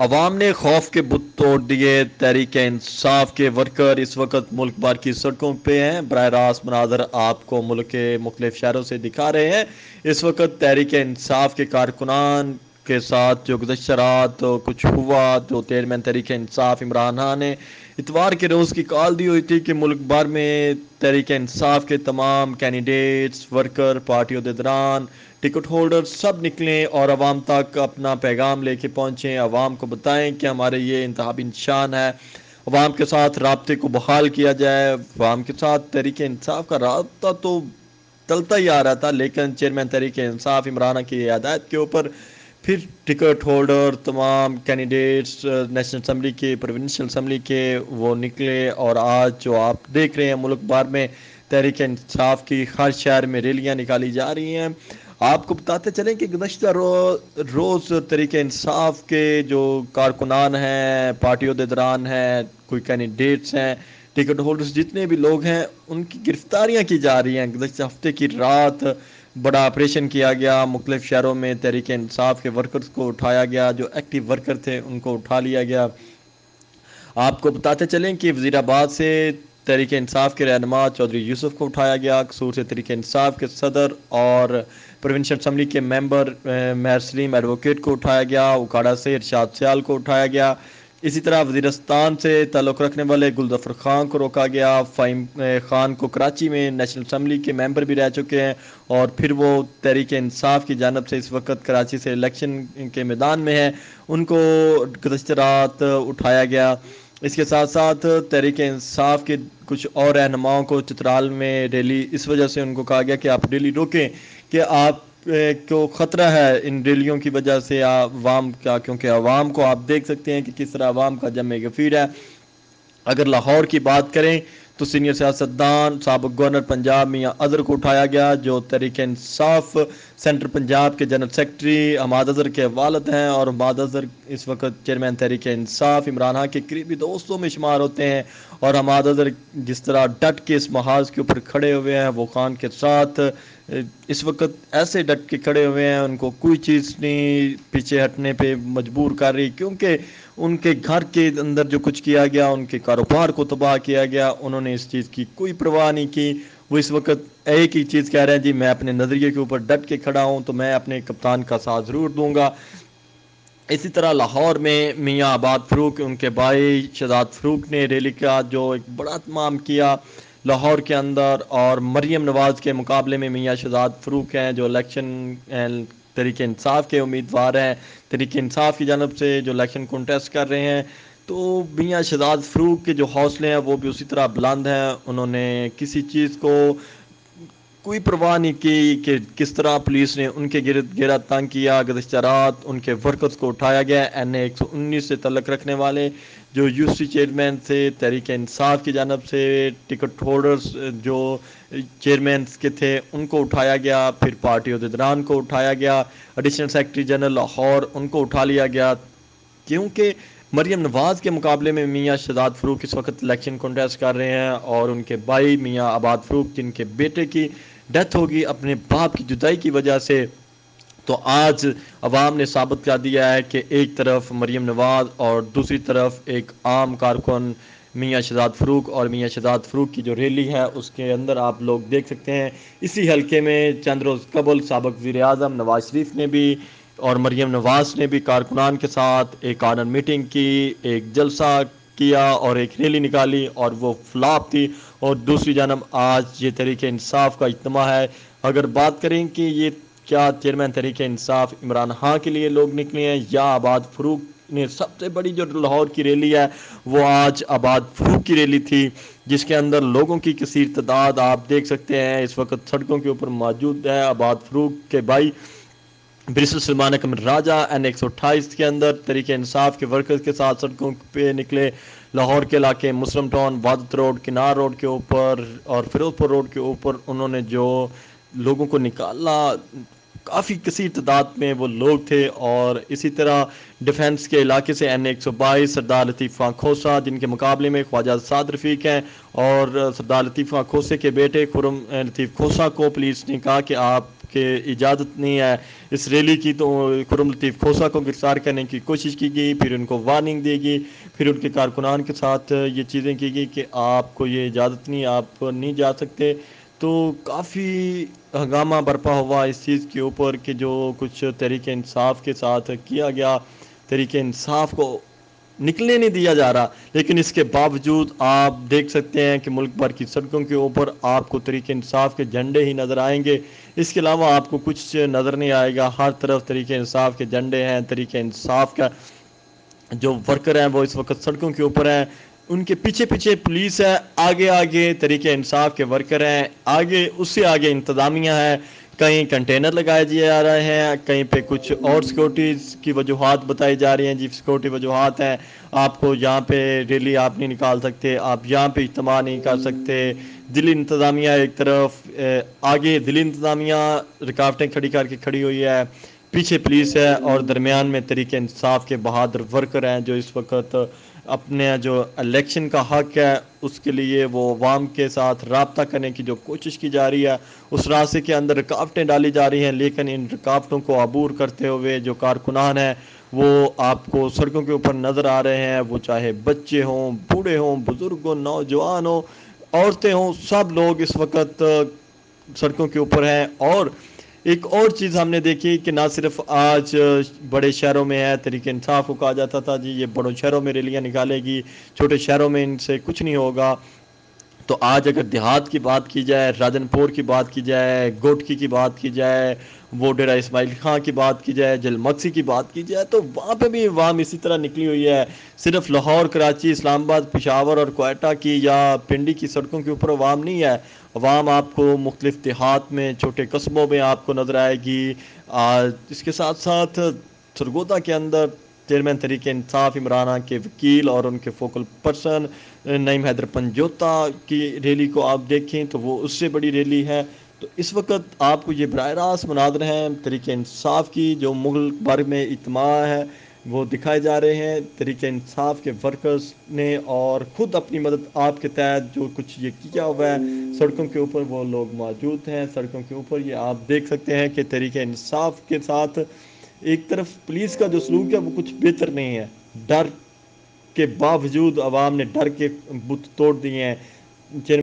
अवाम ने खौफ के बुत तोड़ दिए, तहरीक इंसाफ के वर्कर इस वक्त मुल्क भर की सड़कों पे हैं। बर रास्त मनाजर आपको मुल्क के मुख्तफ शहरों से दिखा रहे हैं। इस वक्त तहरीक इंसाफ के कारकुनान के साथ जो गुजशत रात तो कुछ हुआ तो चेयरमैन तहरीक इंसाफ इमरान खान ने इतवार के रोज़ की कॉल दी हुई थी कि मुल्क भर में तहरीक इंसाफ के तमाम कैंडिडेट्स वर्कर पार्टियों के दौरान टिकट होल्डर सब निकलें और आवाम तक अपना पैगाम लेके पहुँचें। आवाम को बताएँ कि हमारे ये इंतबी निशान है। अवाम के साथ रबते को बहाल किया जाए। आवाम के साथ तहरीक इंसाफ का रबता तो चलता ही आ रहा था, लेकिन चेयरमैन तहरीक इंसाफ इमराना की हदायत के ऊपर फिर टिकट होल्डर तमाम कैंडिडेट्स नेशनल असम्बली के प्रोविंशियल असम्बली के वो निकले और आज जो आप देख रहे हैं मुल्क भर में तहरीक इंसाफ की हर शहर में रैलियाँ निकाली जा रही हैं। आपको बताते चलें कि गुजशत रो, रोज़ तरीके इंसाफ के जो कारकुनान हैं पार्टियों दौरान हैं कोई कैंडिडेट्स हैं टिकट होल्डर्स जितने भी लोग हैं उनकी गिरफ्तारियाँ की जा रही हैं। गुजशत हफ़्ते की रात बड़ा ऑपरेशन किया गया मुख्तफ शहरों में तहरीक इंसाफ के वर्कर्स को उठाया गया, जो एक्टिव वर्कर थे, उनको उठा लिया गया। आपको बताते चलें कि वजीराबाद से तहरीक इंसाफ के रहनमा चौधरी यूसुफ को उठाया गया। कसूर से तरीके इंसाफ के सदर और प्रोविंशल असम्बली के मेंबर महर सलीम एडवोकेट को उठाया गया। उकाड़ा से इरशाद सियाल को उठाया गया। इसी तरह वजीरस्तान से ताल्लुक़ रखने वाले गुलजफर खान को रोका गया। फ़ाइम खान को कराची में नेशनल असम्बली के मेंबर भी रह चुके हैं और फिर वो तहरीक इंसाफ की जानब से इस वक्त कराची से इलेक्शन के मैदान में है। उनको गुजशत रात उठाया गया। इसके साथ साथ तहरीक इंसाफ के कुछ और रहनुमाओं को चित्राल में रैली, इस वजह से उनको कहा गया कि आप रैली रोकें कि आप को ख़तरा है इन रैलियों की वजह से आवाम का, क्योंकि आवाम को आप देख सकते हैं कि किस तरह आवाम का जमे गफीर है। अगर लाहौर की बात करें तो सीनियर सियासतदान सबक गवर्नर पंजाब मियाँ अजहर को उठाया गया, जो तरीके इंसाफ, सेंटर पंजाब के जनरल सेक्रेटरी हमाद अजहर के वालद हैं और हमाद अजहर इस वक्त चेयरमैन तहरीक इंसाफ इमरान खान के करीबी दोस्तों में शुमार होते हैं और हमाद अजहर जिस तरह डट के इस महाज के ऊपर खड़े हुए हैं, वो खान के साथ, इस वक्त ऐसे डट के खड़े हुए हैं, उनको कोई चीज़ नहीं, पीछे हटने पर मजबूर कर रही, क्योंकि उनके घर के अंदर जो कुछ किया गया, उनके कारोबार को तबाह किया गया, उन्होंने इस चीज़ की कोई परवाह नहीं की। वो इस वक्त एक ही चीज़ कह रहे हैं, जी, मैं अपने नज़रिए के ऊपर डट के खड़ा हूँ तो मैं अपने कप्तान का साथ ज़रूर दूँगा। इसी तरह लाहौर में मियाँ आबाद फ़रूक उनके भाई शहजाद फ़रूक ने रैली का जो एक बड़ा तमाम किया लाहौर के अंदर, और मरियम नवाज़ के मुकाबले में मियाँ शहजाद फ़रूक हैं, जो इलेक्शन तरीके इंसाफ के उम्मीदवार हैं, तरीके इंसाफ की जानब से जो इलेक्शन कॉन्टेस्ट कर रहे हैं तो मियाँ शहजाद फ्रूक के जो हौसले हैं, वो भी उसी तरह बुलंद हैं। उन्होंने किसी चीज़ को कोई परवाह नहीं की कि किस तरह पुलिस ने उनके गिरद गिरा तंग किया गुजशत रात उनके वर्कर्स को उठाया गया, एन ए एक सौ उन्नीस से तलक रखने वाले जो यूसी चेयरमैन थे तहरीक इंसाफ की जानब से टिकट होल्डर्स जो चेयरमैन के थे, उनको उठाया गया, फिर पार्टी अहदेदारान को उठाया गया एडिशनल सेक्रेटरी जनरल लाहौर उनको उठा लिया गया, क्योंकि मरियम नवाज़ के मुकाबले में मियाँ शहजाद फ़रूक इस वक्त इलेक्शन कॉन्टेस्ट कर रहे हैं, और उनके भाई मियाँ आबाद फ़रूक, जिनके बेटे की डेथ होगी, अपने बाप की जुदाई की वजह से तो आज अवाम ने साबित कर दिया है कि एक तरफ़ मरीम नवाज़ और दूसरी तरफ़ एक आम कारकुन मियाँ शहजाद फ़रूक और मियाँ शहजाद फ़रूक की जो रैली है, उसके अंदर आप लोग देख सकते हैं। इसी हलके में चंद रोज़ कबल, सबक वज़ी अजम नवाज़ शरीफ ने भी और मरीम नवाज़ ने भी कारकुनान के साथ एक आनंद मीटिंग की, एक जलसा किया और एक रैली निकाली और वो फ्लाप थी। और दूसरी जानब, आज ये तरीके इंसाफ का इज्तम है। अगर बात करें कि ये क्या चेयरमैन तरीके इंसाफ इमरान खां के लिए लोग निकले हैं या आबाद फरूक ने सबसे बड़ी जो लाहौर की रैली है, वो आज आबाद फरूक की रैली थी, जिसके अंदर लोगों की कसीर तादाद आप देख सकते हैं। इस वक्त सड़कों के ऊपर मौजूद है आबाद फरूक के भाई ब्रिसल सलमान अकमर राजा एन एक सौ अट्ठाईस के अंदर तरीके इंसाफ के वर्कर्स के साथ सड़कों पे निकले लाहौर के इलाके मुस्लिम टाउन, वादत रोड, किनार रोड के ऊपर और फिरोजपुर रोड के ऊपर उन्होंने जो लोगों को निकाला काफ़ी कसी तादाद में वो लोग थे और इसी तरह डिफेंस के इलाके से एन एक सौ बाईस सरदार लतीफ़ खोसा, जिनके मुकाबले में ख्वाजा साद रफ़ीक हैं और सरदार लतीफ़ा खोसे के बेटे खुरम लतीफ़ खोसा को पुलिस ने कहा कि आप इजाज़त नहीं है इस रैली की तो खुरम लतीफ़ खोसा को गिरफ़्तार करने की कोशिश की गई, फिर उनको वार्निंग दी गई, फिर उनके कारकुनान के साथ ये चीज़ें की गई कि आपको ये इजाज़त नहीं, आप नहीं जा सकते। तो काफ़ी हंगामा बरपा हुआ इस चीज़ के ऊपर कि जो कुछ तरीके इंसाफ के साथ किया गया, तरीके इंसाफ को निकलने नहीं दिया जा रहा। लेकिन इसके बावजूद आप देख सकते हैं कि मुल्क भर की सड़कों के ऊपर आपको तरीके इंसाफ के झंडे ही नज़र आएँगे। इसके अलावा आपको कुछ नज़र नहीं आएगा। हर तरफ़ तरीके इंसाफ के झंडे हैं, तरीके इंसाफ का जो वर्कर हैं वो इस वक्त सड़कों के ऊपर हैं। उनके पीछे पीछे पुलिस है, आगे आगे तरीके इंसाफ के वर्कर हैं, आगे उससे आगे इंतज़ामिया है। कहीं कंटेनर लगाए जा रहे हैं, कहीं पे कुछ और सिक्योरिटीज़ की वजूहत बताई जा रही हैं। जी सिक्योरिटी वजूहत हैं। आपको यहाँ पे रैली आप नहीं निकाल सकते, आप यहाँ पे इज्तम नहीं कर सकते। दिल्ली इंतज़ामिया एक तरफ़ आगे दिल्ली इंतज़ामिया रुकावटें खड़ी करके खड़ी हुई है। पीछे पुलिस है और दरमियान में तरीके इंसाफ के बहादुर वर्कर हैं जो इस वक्त अपने जो इलेक्शन का हक है, उसके लिए वो वाम के साथ रबता करने की जो कोशिश की जा रही है, उस रास्ते के अंदर रुकावटें डाली जा रही हैं, लेकिन इन रुकावटों को अबूर करते हुए जो कारकुनान हैं, वो आपको सड़कों के ऊपर नज़र आ रहे हैं, वो चाहे बच्चे हों, बूढ़े हों, बुज़ुर्ग हों, नौजवान हों, औरतें हों, सब लोग इस वक्त सड़कों के ऊपर हैं और एक और चीज़ हमने देखी कि ना सिर्फ़ आज बड़े शहरों में है, तरीके इंसाफ को कहा जाता था, जी, ये बड़ों शहरों में रैलियाँ निकालेगी, छोटे शहरों में इनसे कुछ नहीं होगा। तो आज अगर देहात की बात की जाए, राजनपुर की बात की जाए, गोटकी की बात की जाए वो डेरा इसमाइल खां की बात की जाए, जलमक्सी की बात की जाए तो वहाँ पे भी वाम इसी तरह निकली हुई है। सिर्फ़ लाहौर, कराची, इस्लामाबाद, पिशावर और कोयटा की या पिंडी की सड़कों के ऊपर वाम नहीं है। वाम आपको मुख्तलिफ़ देहात में, छोटे कस्बों में आपको नज़र आएगी। इसके साथ साथ सरगोदा के अंदर चेयरमैन तरीके इंसाफ इमराना के वकील और उनके फोकल पर्सन नईम हैदर पंजोता की रैली को आप देखें तो वो उससे बड़ी रैली है। तो इस वक्त आपको ये बर रास्त मनाजर हैं, तरीके इंसाफ की जो मुगल भर में इतमा है, वो दिखाए जा रहे हैं। तरीके इंसाफ के वर्कर्स ने और ख़ुद अपनी मदद आपके तहत जो कुछ ये किया हुआ है, सड़कों के ऊपर वो लोग मौजूद हैं। सड़कों के ऊपर ये आप देख सकते हैं कि तरीके इंसाफ के साथ एक तरफ़ पुलिस का जो सलूक है, वो कुछ बेहतर नहीं है। डर के बावजूद आवाम ने डर के बुत तोड़ दिए हैं।